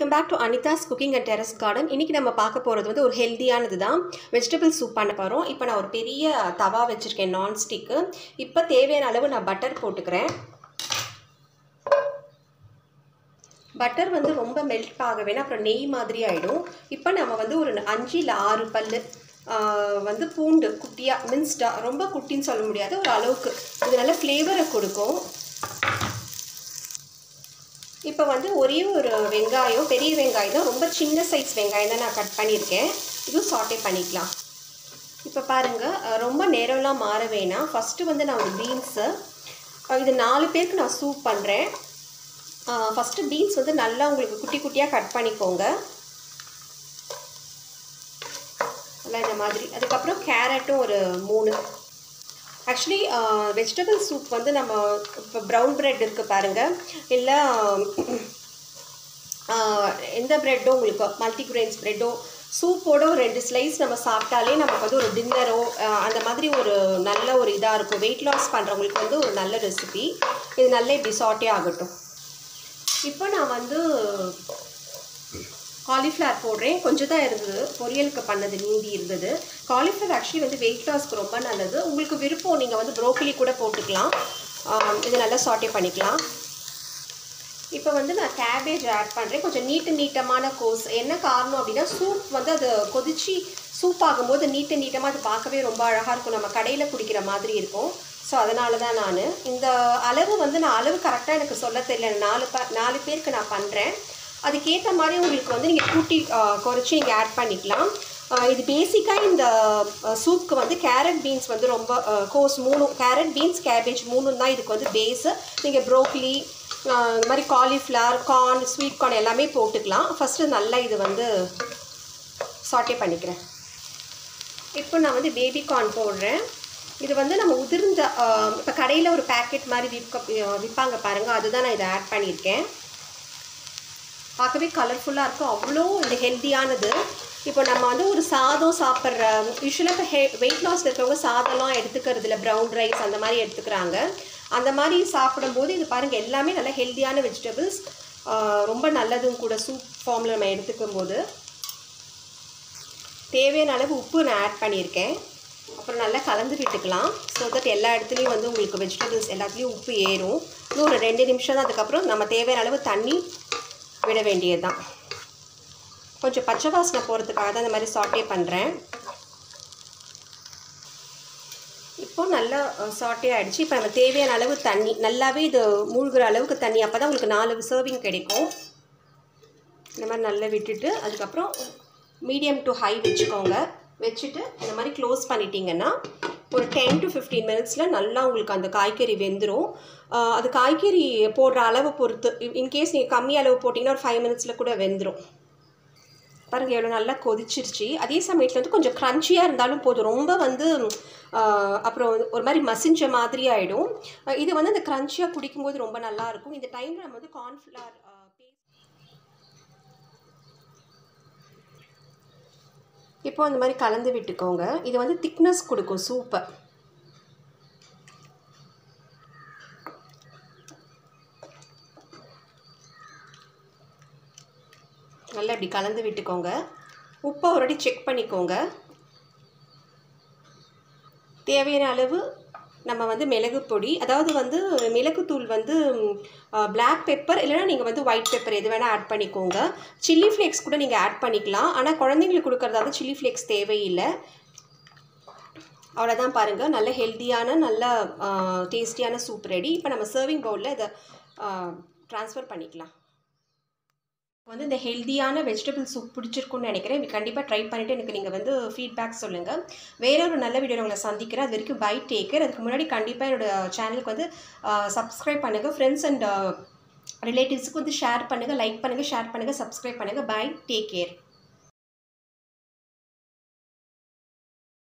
Welcome back to Anitha's cooking and terrace garden இன்றைக்கி நம்ம பார்க்க போகிறது வந்து ஒரு ஹெல்த்தியானது தான் வெஜிடபிள் சூப் பண்ண போகிறோம் இப்போ நான் ஒரு பெரிய தவா வச்சுருக்கேன் நான்ஸ்டிக்கு இப்போ தேவையான அளவு நான் பட்டர் போட்டுக்கிறேன். பட்டர் வந்து ரொம்ப மெல்ட் ஆக வேணாம் அப்புறம் நெய் மாதிரி ஆகிடும் இப்போ நம்ம வந்து ஒரு அஞ்சு இல்லை ஆறு பல் வந்து பூண்டு குட்டியாக மின்ஸ்டாக ரொம்ப குட்டின்னு சொல்ல முடியாது. ஒரு அளவுக்கு. இது நல்ல ஃப்ளேவரை கொடுக்கும். இப்போ வந்து ஒரே ஒரு வெங்காயம் பெரிய வெங்காயம் தான். ரொம்ப சின்ன சைஸ் வெங்காயம் தான் நான் கட் பண்ணியிருக்கேன். இதுவும் சாட்டே பண்ணிக்கலாம். இப்போ பாருங்கள் ரொம்ப நேரம்லாம் மாற வேணாம். ஃபஸ்ட்டு வந்து நான் ஒரு பீன்ஸு இது நாலு பேருக்கு நான் சூப் பண்ணுறேன் ஃபஸ்ட்டு பீன்ஸ் வந்து நல்லா உங்களுக்கு குட்டி குட்டியாக கட் பண்ணிக்கோங்க. நல்லா இந்த மாதிரி. அதுக்கப்புறம் கேரட்டும் ஒரு மூணு ஆக்சுவலி வெஜிடபிள் சூப் வந்து நம்ம இப்போ ப்ரௌன் ப்ரெட் இருக்குது பாருங்கள் இல்லை எந்த ப்ரெட்டோ உங்களுக்கு மல்டிக்ரெயின்ஸ் ப்ரெட்டோ சூப்போட ஒரு ரெண்டு ஸ்லைஸ் நம்ம சாப்பிட்டாலே நமக்கு வந்து ஒரு டின்னரோ அந்த மாதிரி ஒரு நல்ல ஒரு இதாக இருக்கும். வெயிட் லாஸ் பண்ணுறவங்களுக்கு வந்து ஒரு நல்ல ரெசிபி இது நல்ல இப்படி சாட்டே ஆகட்டும். இப்போ நான் வந்து காலிஃப்ளவர் போடுறேன். கொஞ்சம் தான் இருந்தது. பொரியலுக்கு பண்ணது நீந்தி இருந்தது. காலிஃப்ளவர் ஆக்சுவலி வந்து வெயிட் லாஸ்க்கு ரொம்ப நல்லது. உங்களுக்கு விருப்பம் நீங்கள் வந்து ப்ரோக்கலி கூட போட்டுக்கலாம். இது நல்லா சாட்டே பண்ணிக்கலாம். இப்போ வந்து நான் கேபேஜ் ஆட் பண்ணுறேன் கொஞ்சம் நீட்டு நீட்டமான கோஸ் என்ன காரணம் அப்படின்னா சூப் வந்து அது கொதிச்சு சூப் ஆகும்போது நீட்டு நீட்டமாக அது பார்க்கவே ரொம்ப அழகாக இருக்கும். நம்ம கடையில் குடிக்கிற மாதிரி இருக்கும். ஸோ அதனால தான் நான். இந்த அளவு வந்து நான் அளவு கரெக்டாக எனக்கு சொல்ல தெரியல. நாலு ப நாலு பேருக்கு நான் பண்ணுறேன் அதுக்கேற்ற மாதிரி உங்களுக்கு வந்து நீங்கள் கூட்டி குறைச்சி நீங்கள் ஆட் பண்ணிக்கலாம். இது பேசிக்காக இந்த சூப்புக்கு வந்து கேரட் பீன்ஸ் வந்து ரொம்ப கோஸ் மூணு கேரட் பீன்ஸ் கேபேஜ் மூணு தான் இதுக்கு வந்து பேஸு நீங்கள் ப்ரோக்லி இந்த மாதிரி காலிஃப்ளவர் கார்ன் ஸ்வீட் கார்ன் எல்லாமே போட்டுக்கலாம். ஃபஸ்ட்டு நல்லா இது வந்து சாட்டே பண்ணிக்கிறேன். இப்போ நான் வந்து பேபி கார்ன் போடுறேன். இது வந்து நம்ம உதிர்ந்த இப்போ கடையில் ஒரு பேக்கெட் மாதிரி விற்க விற்பாங்க பாருங்கள் அதுதான் நான் இதை ஆட் பண்ணியிருக்கேன். பார்க்கவே கலர்ஃபுல்லாக இருக்கும். அவ்வளோ இது ஹெல்த்தியானது இப்போ நம்ம வந்து ஒரு சாதம் சாப்பிட்ற யூஸ்வலாக இப்போ ஹெ வெயிட் லாஸ் இருக்கிறவங்க சாதம்லாம் எடுத்துக்கிறது இல்லை ப்ரௌன் ரைஸ் அந்த மாதிரி எடுத்துக்கிறாங்க. அந்த மாதிரி சாப்பிடும்போது இது பாருங்கள் எல்லாமே நல்லா ஹெல்த்தியான வெஜிடபிள்ஸ் ரொம்ப நல்லதும் கூட. சூப் ஃபார்மில் நம்ம எடுத்துக்கும் போது தேவையான அளவு உப்பு நான் ஆட் பண்ணியிருக்கேன். அப்புறம் நல்லா கலந்து விட்டுக்கலாம். ஸோ தட் எல்லா இடத்துலையும் வந்து உங்களுக்கு வெஜிடபிள்ஸ் எல்லாத்துலேயும் உப்பு ஏறும். இன்னும் ஒரு ரெண்டு நிமிஷம் தான் அதுக்கப்புறம் நம்ம தேவையான அளவு தண்ணி விட வேண்டியது தான் கொஞ்சம் பச்சை வாசனை போகிறதுக்காக தான் இந்த மாதிரி சாட்டே பண்ணுறேன் இப்போ நல்லா சாட்டே ஆகிடுச்சு இப்போ நம்ம தேவையான அளவு தண்ணி நல்லாவே இது மூழ்கிற அளவுக்கு தண்ணி அப்போ தான் உங்களுக்கு நாலு சர்விங் கிடைக்கும். இந்த மாதிரி நல்லா விட்டுட்டு அதுக்கப்புறம் மீடியம் டு ஹை வச்சுக்கோங்க. வச்சுட்டு இந்த மாதிரி க்ளோஸ் பண்ணிட்டீங்கன்னா ஒரு டென் டு ஃபிஃப்டீன் மினிட்ஸில் நல்லா உங்களுக்கு அந்த காய்கறி வெந்துடும் அது காய்கறி போடுற அளவு பொறுத்து இன்கேஸ் நீங்கள் கம்மி அளவு போட்டிங்கன்னா ஒரு ஃபைவ் மினிட்ஸில் கூட வெந்துடும் பாருங்கள் எவ்வளோ நல்லா கொதிச்சிருச்சு. அதே சமயத்தில் வந்து கொஞ்சம் க்ரன்ச்சியாக இருந்தாலும் போதும். ரொம்ப வந்து அப்புறம் ஒரு மாதிரி மசிஞ்ச மாதிரி ஆகிடும் இது வந்து அந்த க்ரன்ச்சியாக குடிக்கும்போது ரொம்ப நல்லாயிருக்கும் இந்த டைமில் நம்ம வந்து கார்ன்ஃப்ளவர் இப்போ அந்த மாதிரி கலந்து விட்டுக்கோங்க. இது வந்து திக்னஸ் கொடுக்கும் சூப்பை நல்லா இப்படி கலந்து விட்டுக்கோங்க. உப்பை ஒரு செக் பண்ணிக்கோங்க. தேவையான அளவு நம்ம வந்து மிளகு பொடி அதாவது வந்து மிளகுத்தூள் வந்து பிளாக் பெப்பர் இல்லைனா நீங்கள் வந்து ஒயிட் பெப்பர் எது வேணால் ஆட் பண்ணிக்கோங்க. சில்லி ஃப்ளேக்ஸ் கூட நீங்கள் ஆட் பண்ணிக்கலாம். ஆனால் குழந்தைங்களுக்கு கொடுக்குறதாவது சில்லி ஃப்ளேக்ஸ் தேவையில்லை. அவ்வளோதான் பாருங்கள் நல்ல ஹெல்த்தியான நல்ல டேஸ்டியான சூப் ரெடி இப்போ நம்ம சர்விங் பவுலில் இதை ட்ரான்ஸ்ஃபர் பண்ணிக்கலாம். வந்து இந்த ஹெல்த்தியான வெஜிடபிள் சூப் பிடிச்சிருக்குன்னு நினைக்கிறேன். கண்டிப்பாக ட்ரை பண்ணிவிட்டு எனக்கு நீங்கள் வந்து ஃபீட்பேக் சொல்லுங்கள் வேற ஒரு நல்ல வீடியோ உங்களை சந்திக்கிறேன். அது வரைக்கும் பை டேக்கர் அதுக்கு முன்னாடி கண்டிப்பாக என்னோடய சேனலுக்கு வந்து சப்ஸ்கிரைப் பண்ணுங்கள் ஃப்ரெண்ட்ஸ் அண்ட் ரிலேட்டிவ்ஸுக்கு வந்து ஷேர் பண்ணுங்கள் லைக் பண்ணுங்கள் ஷேர் பண்ணுங்கள் சப்ஸ்கிரைப் பண்ணுங்கள் பை டேக் கேர்